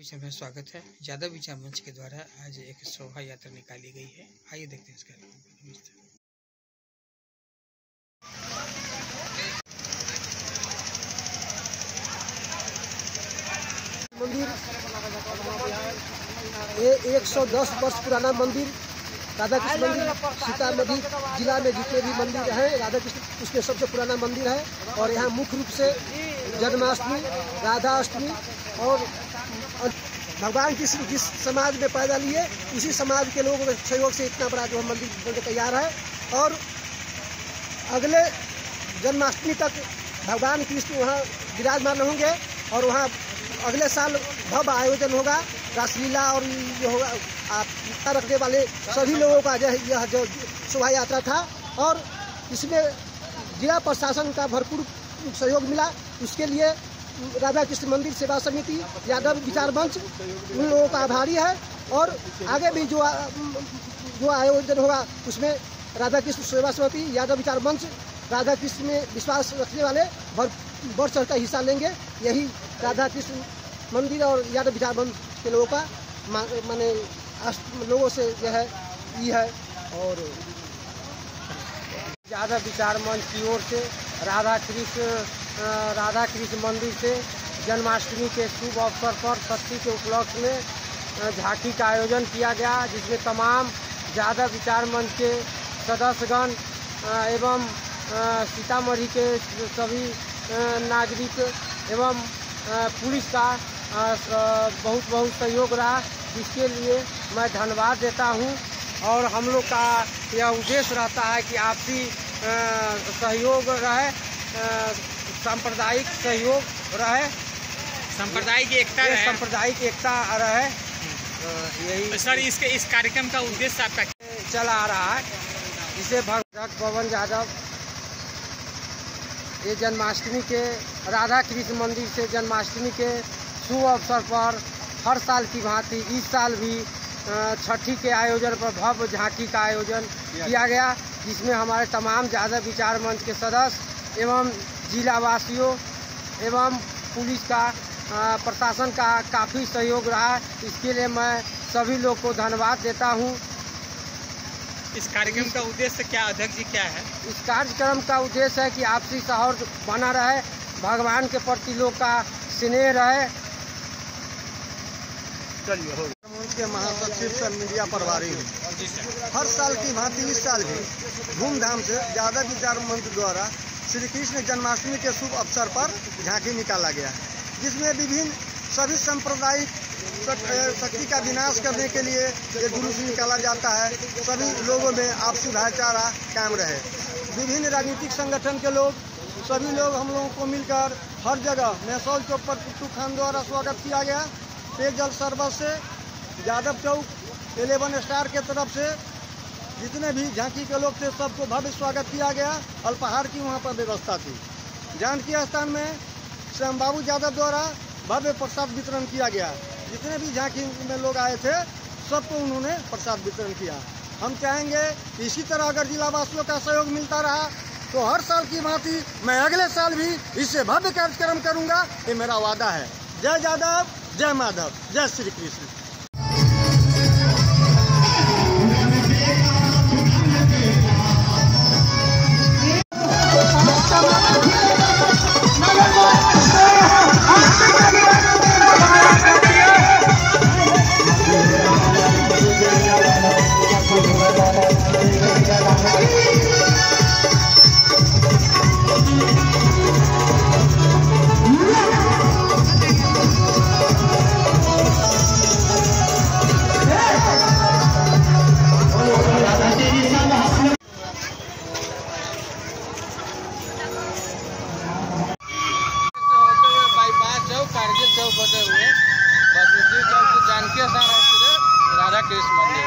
विषय में स्वागत है। यादव विचार मंच के द्वारा आज एक शोभा यात्रा निकाली गई है। आइए देखते हैं इस कार्यक्रम नमस्ते। मंदिर। ये 110 वर्ष पुराना मंदिर। राधा कृष्ण मंदिर सीतामढ़ी जिला में जितने भी मंदिर हैं राधा कृष्ण उसमें सबसे पुराना मंदिर है। और यहाँ मुख्य रूप से जन्माष्टमी राधा अष्टमी और भगवान किस जिस समाज में पैदा लिए, उसी समाज के लोगों के सहयोग से इतना बड़ा जो है मंदिर बनकर तैयार है। और अगले जन्माष्टमी तक भगवान कृष्ण वहाँ विराजमान होंगे और वहाँ अगले साल भव्य आयोजन होगा। रासलीला और जो होगा, आप रखने वाले सभी लोगों का जो है यह जो शोभा यात्रा था। और इसमें जिला प्रशासन का भरपूर सहयोग मिला। उसके लिए राधा कृष्ण मंदिर सेवा समिति, यादव विचार मंच, उन लोगों का आभारी है। और आगे भी जो जो आयोजन होगा, उसमें राधा कृष्ण सेवा समिति, यादव विचार मंच, राधा कृष्ण में विश्वास रखने वाले बढ़ चढ़ कर हिस्सा लेंगे। यही राधा कृष्ण मंदिर और यादव विचार मंच के लोगों का माने लोगों से यह है ये है। और यादव विचार मंच की ओर से राधा कृष्ण राधा कृष्ण मंदिर से जन्माष्टमी के शुभ अवसर पर षष्ठी के उपलक्ष्य में झांकी का आयोजन किया गया, जिसमें तमाम यादव विचार मंच के सदस्यगण एवं सीतामढ़ी के सभी नागरिक एवं पुलिस का बहुत बहुत सहयोग रहा, जिसके लिए मैं धन्यवाद देता हूँ। और हम लोग का यह उद्देश्य रहता है कि आपसी सहयोग रहे सांप्रदायिक सहयोग रहे सांप्रदायिक एकता ये है सांप्रदायिक एकता रहे यही सर इसके इस कार्यक्रम का उद्देश्य आपका चला आ रहा है। जिसे भक्त पवन यादव ये जन्माष्टमी के राधा कृष्ण मंदिर से जन्माष्टमी के शुभ अवसर पर हर साल की भांति इस साल भी छठी के आयोजन पर भव्य झांकी का आयोजन किया गया जिसमें हमारे तमाम यादव विचार मंच के सदस्य एवं जिलावासियों एवं पुलिस का प्रशासन का काफ़ी सहयोग रहा। इसके लिए मैं सभी लोग को धन्यवाद देता हूँ। इस कार्यक्रम का उद्देश्य क्या अध्यक्ष जी क्या है? इस कार्यक्रम का उद्देश्य है कि आपसी सौहार्द बना रहे भगवान के प्रति लोग का स्नेह रहे। मंच के महासचिव सर मीडिया प्रभारी हूँ। हर साल की भांति इस साल भी धूमधाम से यादव विचार मंच द्वारा श्री कृष्ण जन्माष्टमी के शुभ अवसर पर झांकी निकाला गया, जिसमें विभिन्न सभी सांप्रदायिक शक्ति का विनाश करने के लिए ये जुलूस निकाला जाता है। सभी लोगों में आपसी भाईचारा कायम रहे। विभिन्न राजनीतिक संगठन के लोग, सभी लोग हम लोगों को मिलकर हर जगह मैसौल चौक पर कुट्टू खान द्वारा स्वागत किया गया। पेयजल शरबत से, यादव चौक, इलेवन स्टार के तरफ़ से जितने भी झांकी के लोग थे, सबको भव्य स्वागत किया गया अल्पहार की वहाँ पर व्यवस्था थी। जानकी स्थान में श्याम बाबू यादव द्वारा भव्य प्रसाद वितरण किया गया। जितने भी झांकी में लोग आए थे, सबको उन्होंने प्रसाद वितरण किया। हम चाहेंगे इसी तरह अगर जिलावासियों का सहयोग मिलता रहा तो हर साल की भांति मैं अगले साल भी इससे भव्य कार्यक्रम करूँगा। ये मेरा वादा है। जय यादव, जय माधव, जय श्री कृष्ण। के राधा कृष्ण मंदिर।